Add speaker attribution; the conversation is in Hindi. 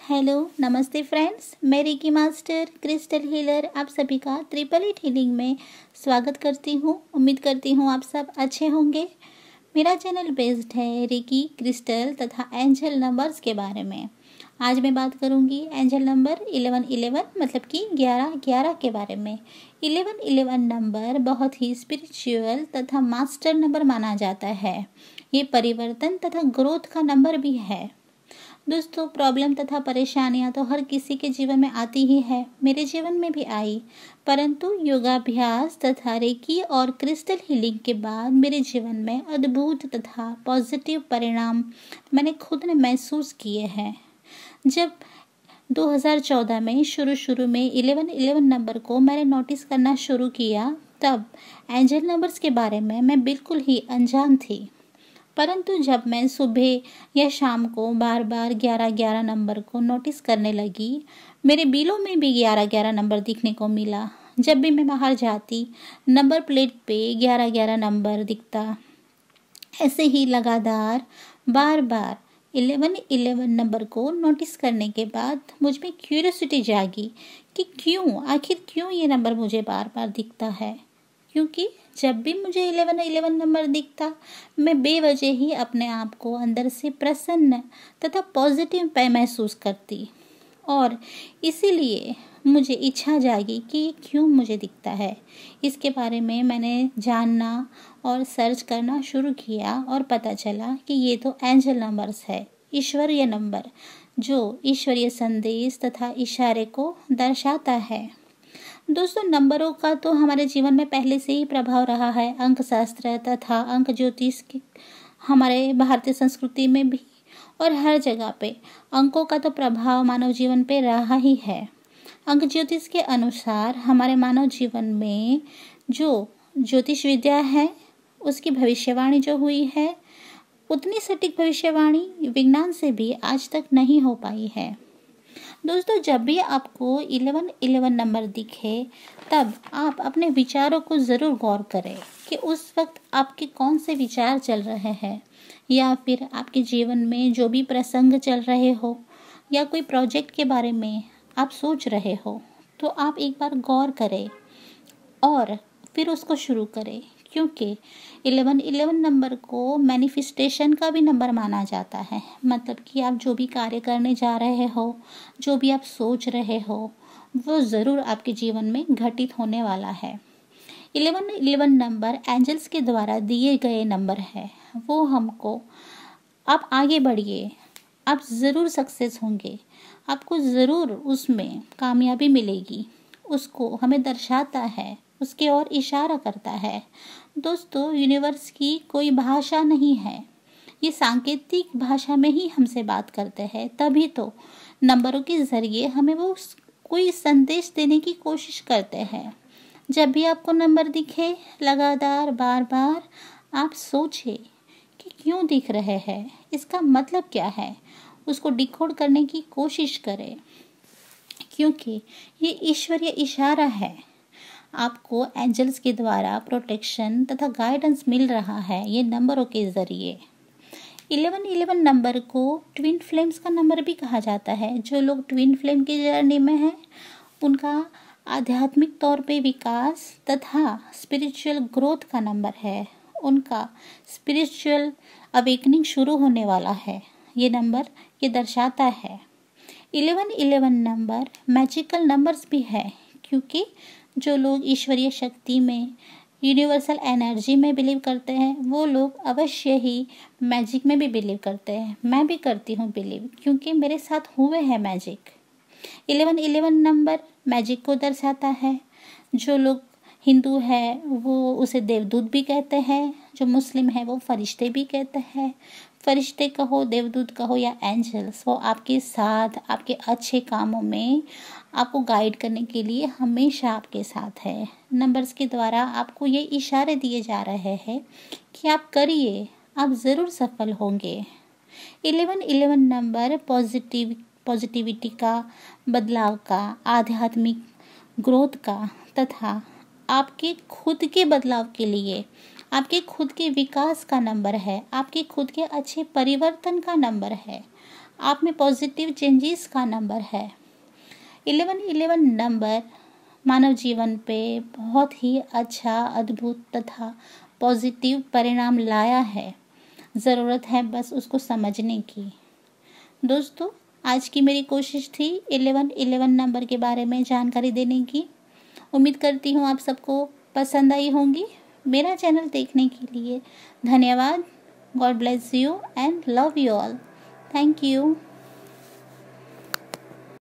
Speaker 1: हेलो, नमस्ते फ्रेंड्स, मैं रिकी मास्टर, क्रिस्टल हीलर, आप सभी का ट्रिपल एट हीलिंग में स्वागत करती हूँ। उम्मीद करती हूँ आप सब अच्छे होंगे। मेरा चैनल बेस्ड है रिकी, क्रिस्टल तथा एंजल नंबर्स के बारे में। आज मैं बात करूँगी एंजल नंबर इलेवन इलेवन मतलब कि ग्यारह ग्यारह के बारे में। इलेवन इलेवन नंबर बहुत ही स्पिरिचुअल तथा मास्टर नंबर माना जाता है। ये परिवर्तन तथा ग्रोथ का नंबर भी है। दोस्तों प्रॉब्लम तथा परेशानियाँ तो हर किसी के जीवन में आती ही है। मेरे जीवन में भी आई। परंतु योगाभ्यास तथा रेकी और क्रिस्टल हीलिंग के बाद मेरे जीवन में अद्भुत तथा पॉजिटिव परिणाम मैंने खुद ने महसूस किए हैं। जब 2014 में शुरू शुरू में 11 11 नंबर को मैंने नोटिस करना शुरू किया, तब एंजल नंबर्स के बारे में मैं बिल्कुल ही अनजान थी। परंतु जब मैं सुबह या शाम को बार बार ग्यारह ग्यारह नंबर को नोटिस करने लगी, मेरे बिलों में भी ग्यारह ग्यारह नंबर दिखने को मिला। जब भी मैं बाहर जाती, नंबर प्लेट पे ग्यारह ग्यारह नंबर दिखता। ऐसे ही लगातार बार बार इलेवन इलेवन नंबर को नोटिस करने के बाद मुझमें क्यूरियोसिटी जागी कि क्यों, आखिर क्यों ये नंबर मुझे बार बार दिखता है? क्योंकि जब भी मुझे इलेवन इलेवन नंबर दिखता, मैं बेवजह ही अपने आप को अंदर से प्रसन्न तथा पॉजिटिव महसूस करती। और इसीलिए मुझे इच्छा जागी कि क्यों मुझे दिखता है। इसके बारे में मैंने जानना और सर्च करना शुरू किया और पता चला कि ये तो एंजल नंबर्स है, ईश्वरीय नंबर, जो ईश्वरीय संदेश तथा इशारे को दर्शाता है। दोस्तों, नंबरों का तो हमारे जीवन में पहले से ही प्रभाव रहा है। अंक शास्त्र तथा अंक ज्योतिष हमारे भारतीय संस्कृति में भी और हर जगह पे अंकों का तो प्रभाव मानव जीवन पे रहा ही है। अंक ज्योतिष के अनुसार हमारे मानव जीवन में जो ज्योतिष विद्या है, उसकी भविष्यवाणी जो हुई है, उतनी सटीक भविष्यवाणी विज्ञान से भी आज तक नहीं हो पाई है। दोस्तों, जब भी आपको इलेवन इलेवन नंबर दिखे, तब आप अपने विचारों को ज़रूर गौर करें कि उस वक्त आपके कौन से विचार चल रहे हैं, या फिर आपके जीवन में जो भी प्रसंग चल रहे हो, या कोई प्रोजेक्ट के बारे में आप सोच रहे हो तो आप एक बार गौर करें और फिर उसको शुरू करें क्योंकि इलेवन इलेवन नंबर को मैनिफेस्टेशन का भी नंबर माना जाता है। मतलब कि आप जो भी कार्य करने जा रहे हो, जो भी आप सोच रहे हो, वो ज़रूर आपके जीवन में घटित होने वाला है। इलेवन इलेवन नंबर एंजल्स के द्वारा दिए गए नंबर है। वो हमको, आप आगे बढ़िए, आप ज़रूर सक्सेस होंगे। आपको ज़रूर उसमें कामयाबी मिलेगी। उसको हमें दर्शाता है उसके ओर इशारा करता है। दोस्तों यूनिवर्स की कोई भाषा नहीं है। ये सांकेतिक भाषा में ही हमसे बात करते हैं। तभी तो नंबरों के ज़रिए हमें वो कोई संदेश देने की कोशिश करते हैं। जब भी आपको नंबर दिखे, लगातार बार बार आप सोचें कि क्यों दिख रहे हैं। इसका मतलब क्या है? उसको डिकोड करने की कोशिश करें, क्योंकि ये ईश्वरीय इशारा है। आपको एंजल्स के द्वारा प्रोटेक्शन तथा गाइडेंस मिल रहा है ये नंबरों के ज़रिए। इलेवन इलेवन नंबर को ट्विन फ्लेम्स का नंबर भी कहा जाता है। जो लोग ट्विन फ्लेम की जर्नी में हैं, उनका आध्यात्मिक तौर पे विकास तथा स्पिरिचुअल ग्रोथ का नंबर है। उनका स्पिरिचुअल अवेकनिंग शुरू होने वाला है। ये नंबर ये दर्शाता है। Eleven eleven number magical numbers भी है, क्योंकि जो लोग ईश्वरीय शक्ति में यूनिवर्सल एनर्जी में बिलीव करते हैं, वो लोग अवश्य ही मैजिक में भी बिलीव करते हैं। मैं भी करती हूँ बिलीव क्योंकि मेरे साथ हुए हैं magic eleven eleven number magic को दर्शाता है। जो लोग हिंदू है, वो उसे देवदूत भी कहते हैं। जो मुस्लिम है, वो फरिश्ते भी कहते हैं। फरिश्ते कहो, देवदूत कहो या एंजल्स, वो आपके साथ, आपके अच्छे कामों में आपको गाइड करने के लिए हमेशा आपके साथ है। नंबर्स के द्वारा आपको ये इशारे दिए जा रहे हैं कि आप करिए, आप ज़रूर सफल होंगे। Eleven eleven number positive positivity का, बदलाव का, आध्यात्मिक ग्रोथ का, तथा आपके खुद के बदलाव के लिए आपके खुद के विकास का नंबर है, आपके खुद के अच्छे परिवर्तन का नंबर है, आप में पॉजिटिव चेंजेस का नंबर है। इलेवन इलेवन नंबर मानव जीवन पे बहुत ही अच्छा अद्भुत तथा पॉजिटिव परिणाम लाया है। ज़रूरत है बस उसको समझने की। दोस्तों, आज की मेरी कोशिश थी इलेवन इलेवन नंबर के बारे में जानकारी देने की। उम्मीद करती हूँ आप सबको पसंद आई होंगी। मेरा चैनल देखने के लिए धन्यवाद। God bless you and love you all. Thank you.